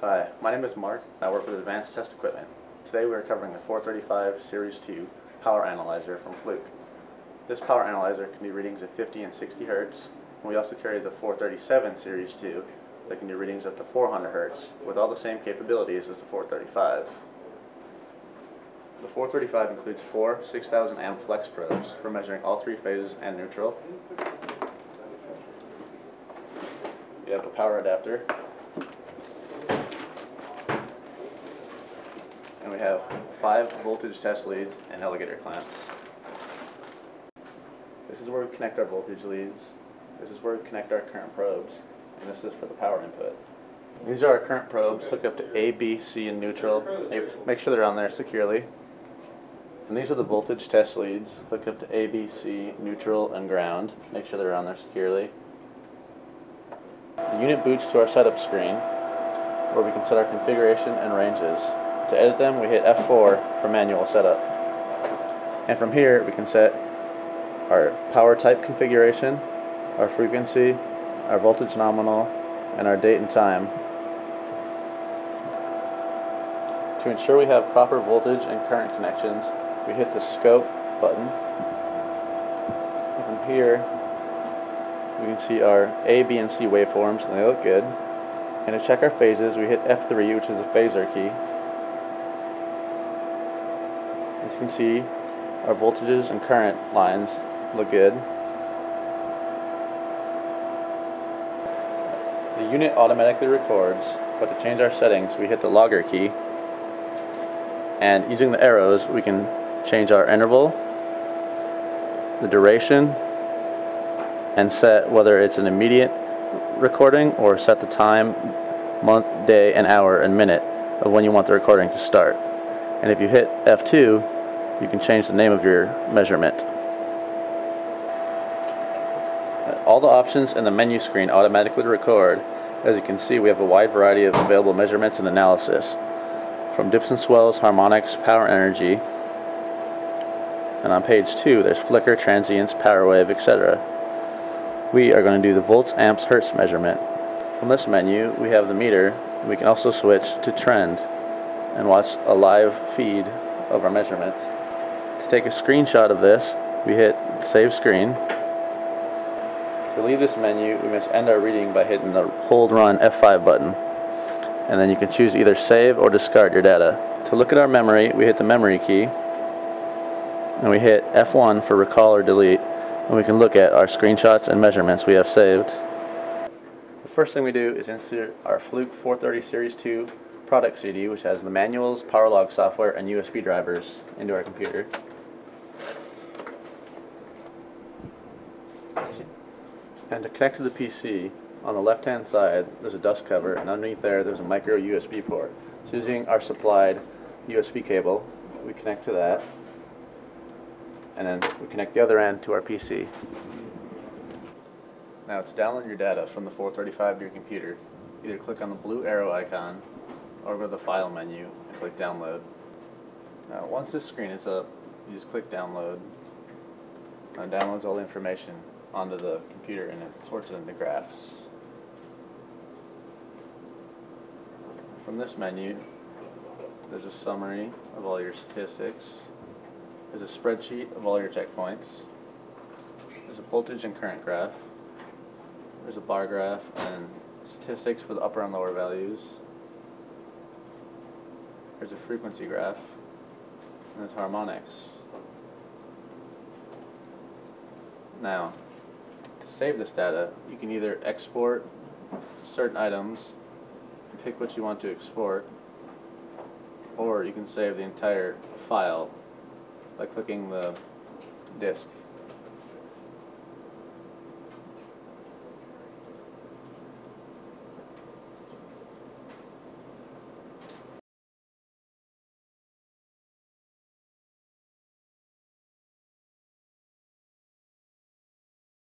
Hi, my name is Mark. I work with Advanced Test Equipment. Today we are covering the 435 Series 2 Power Analyzer from Fluke. This power analyzer can do readings of 50 and 60 Hertz. And we also carry the 437 Series 2 that can do readings up to 400 Hertz with all the same capabilities as the 435. The 435 includes four 6000 amp flex probes for measuring all three phases and neutral. You have a power adapter and we have five voltage test leads and alligator clamps. This is where we connect our voltage leads, this is where we connect our current probes, and this is for the power input. These are our current probes, hooked up to A, B, C, and neutral. Make sure they're on there securely. And these are the voltage test leads, hooked up to A, B, C, neutral, and ground. Make sure they're on there securely. The unit boots to our setup screen, where we can set our configuration and ranges. To edit them, we hit F4 for manual setup. And from here, we can set our power type configuration, our frequency, our voltage nominal, and our date and time. To ensure we have proper voltage and current connections, we hit the scope button. And from here, we can see our A, B, and C waveforms, and they look good. And to check our phases, we hit F3, which is the phasor key. As you can see, our voltages and current lines look good. The unit automatically records, but to change our settings, we hit the logger key. And using the arrows, we can change our interval, the duration, and set whether it's an immediate recording or set the time, month, day, and hour, and minute of when you want the recording to start and if you hit F2 you can change the name of your measurement. All the options in the menu screen automatically record. As you can see we have a wide variety of available measurements and analysis from dips and swells, harmonics, power energy and on page 2 there's flicker, transients, power wave, etc. We are going to do the volts, amps, hertz measurement. From this menu we have the meter. We can also switch to trend and watch a live feed of our measurements. Take a screenshot of this, we hit save screen. To leave this menu, we must end our reading by hitting the hold run F5 button. And then you can choose either save or discard your data. To look at our memory, we hit the memory key. And we hit F1 for recall or delete. And we can look at our screenshots and measurements we have saved. The first thing we do is insert our Fluke 430 Series 2 product CD, which has the manuals, power log software, and USB drivers into our computer. And to connect to the PC, on the left hand side there's a dust cover and underneath there there's a micro USB port. So using our supplied USB cable, we connect to that and then we connect the other end to our PC. Now to download your data from the 435 to your computer, either click on the blue arrow icon or go to the file menu and click download. Now once this screen is up, you just click download and it downloads all the information onto the computer and it sorts it into graphs. From this menu, there's a summary of all your statistics. There's a spreadsheet of all your checkpoints. There's a voltage and current graph. There's a bar graph and statistics for the upper and lower values. There's a frequency graph, and there's harmonics. Now, save this data, you can either export certain items pick what you want to export, or you can save the entire file by clicking the disk.